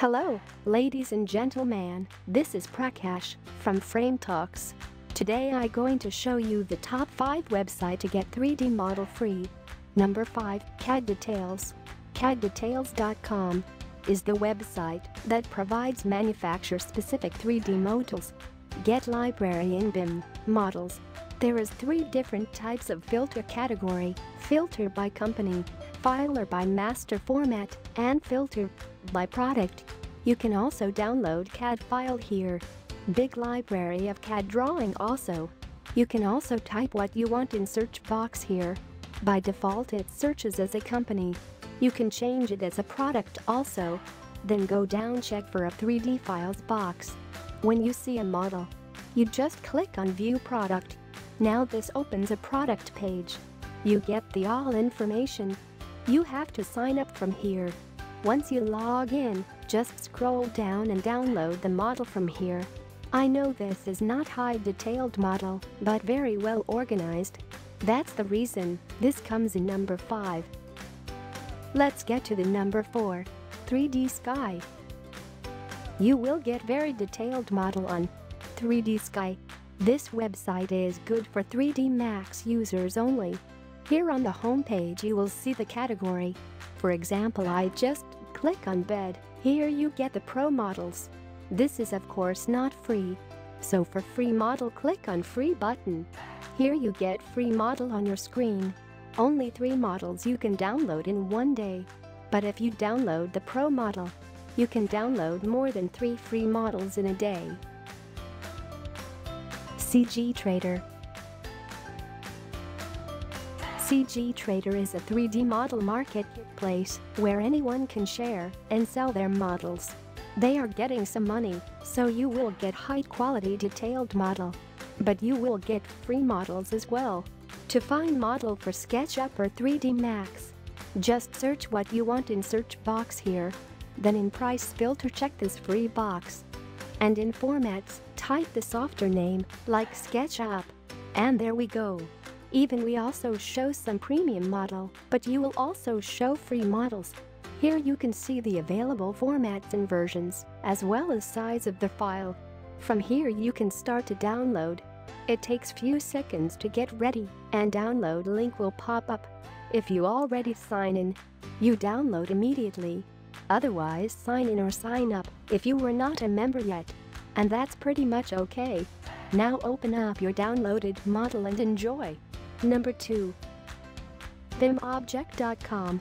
Hello, ladies and gentlemen, this is Prakash from Frame Talks. Today I going to show you the top 5 website to get 3D model free. Number 5, CAD Details. CADDetails.com is the website that provides manufacturer-specific 3D models. Get library in BIM models. There is three different types of filter category, filter by company, filer by master format, and filter by product. You can also download CAD file here. Big library of CAD drawing also. You can also type what you want in search box here. By default it searches as a company. You can change it as a product also. Then go down check for a 3D files box. When you see a model, you just click on view product. Now this opens a product page. You get the all information. You have to sign up from here. Once you log in, just scroll down and download the model from here. I know this is not high detailed model, but very well organized. That's the reason this comes in number 5. Let's get to the number 4. 3D Sky. You will get very detailed model on 3D Sky. This website is good for 3D Max users only. Here on the homepage you will see the category. For example I just click on bed, here you get the pro models. This is of course not free. So for free model click on free button. Here you get free model on your screen. Only 3 models you can download in one day. But if you download the pro model, you can download more than 3 free models in a day. CG Trader CG Trader is a 3D model marketplace where anyone can share and sell their models. They are getting some money, so you will get high-quality detailed model. But you will get free models as well. To find model for SketchUp or 3D Max, just search what you want in search box here. Then in price filter check this free box. And in formats, type the software name, like SketchUp. And there we go. Even we also show some premium model, but you will also show free models. Here you can see the available formats and versions, as well as size of the file. From here you can start to download. It takes few seconds to get ready, and download link will pop up. If you already sign in, you download immediately. Otherwise sign in or sign up if you were not a member yet. And that's pretty much okay. Now open up your downloaded model and enjoy. Number 2. BIMobject.com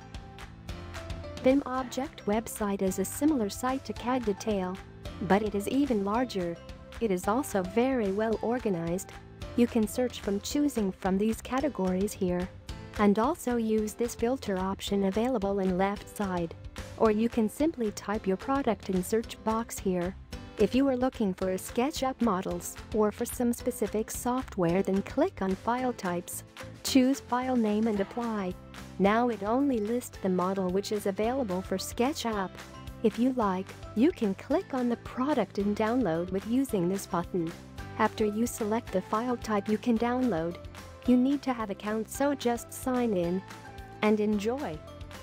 BIMobject website is a similar site to CAD Detail, but it is even larger. It is also very well organized. You can search from choosing from these categories here. And also use this filter option available in left side. Or you can simply type your product in search box here. If you are looking for SketchUp models or for some specific software then click on File Types. Choose File Name and Apply. Now it only lists the model which is available for SketchUp. If you like, you can click on the product and download with using this button. After you select the file type you can download. You need to have account so just sign in. And enjoy.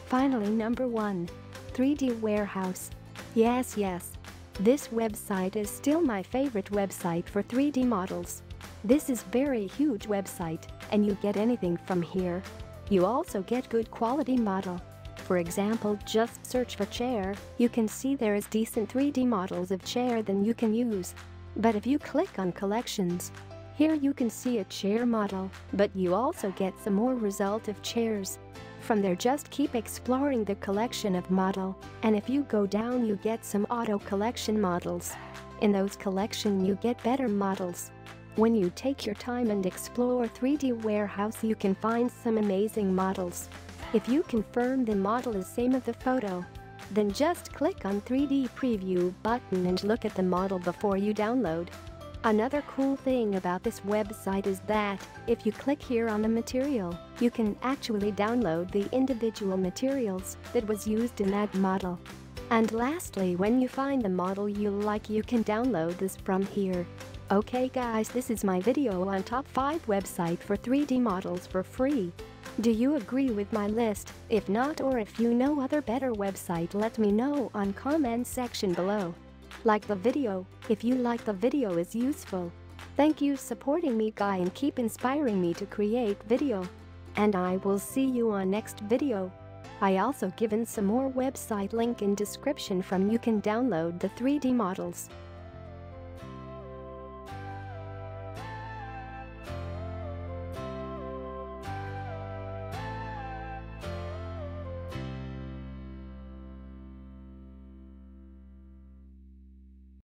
Finally number 1. 3D Warehouse. Yes yes, this website is still my favorite website for 3D models. This is very huge website and you get anything from here. You also get good quality model. For example, just search for chair, you can see there is decent 3D models of chair then you can use. But if you click on collections, here you can see a chair model, but you also get some more result of chairs. From there just keep exploring the collection of model, and if you go down you get some auto collection models. In those collection you get better models. When you take your time and explore 3D warehouse you can find some amazing models. If you confirm the model is same of the photo, then just click on 3D preview button and look at the model before you download. Another cool thing about this website is that, if you click here on the material, you can actually download the individual materials that was used in that model. And lastly when you find the model you like you can download this from here. Okay guys this is my video on top 5 website for 3D models for free. Do you agree with my list? If not or if you know other better website let me know on comment section below. Like the video if you like the video is useful. Thank you supporting me guy and keep inspiring me to create video. And I will see you on next video. I also given some more website link in description from you can download the 3D models.